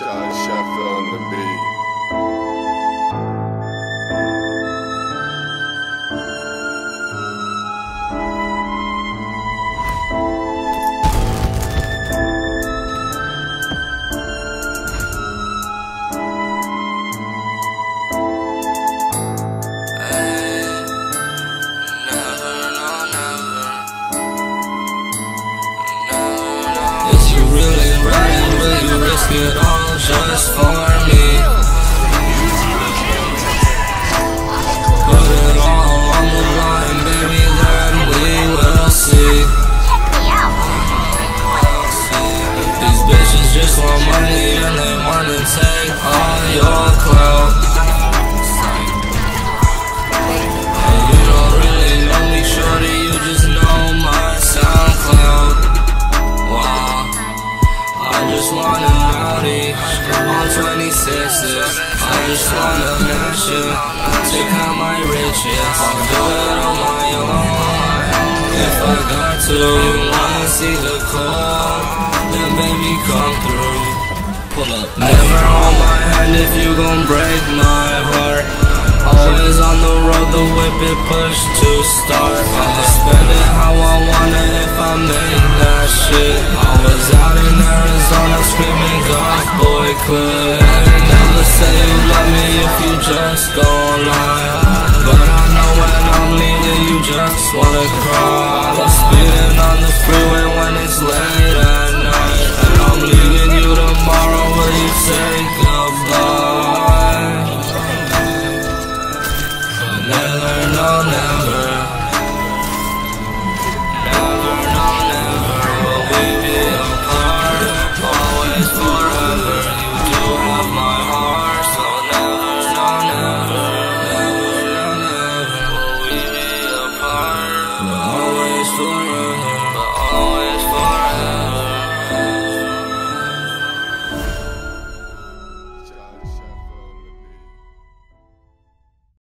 Josh Sheffield on the beat. Really risk it all just for just want a Audi on 26s. I just wanna match you. Take out my riches. I'll do it on my own. If I got to, you wanna see the call, then baby come through. Pull up. Never hold my hand if you gon' break my heart. Always on the road, the whip it push to start. I'ma spend it how I wanna if I make that shit. I boy, quit. Never say you love me if you just gon' lie. But I know when I'm leaving, you just wanna cry. Speeding on the freeway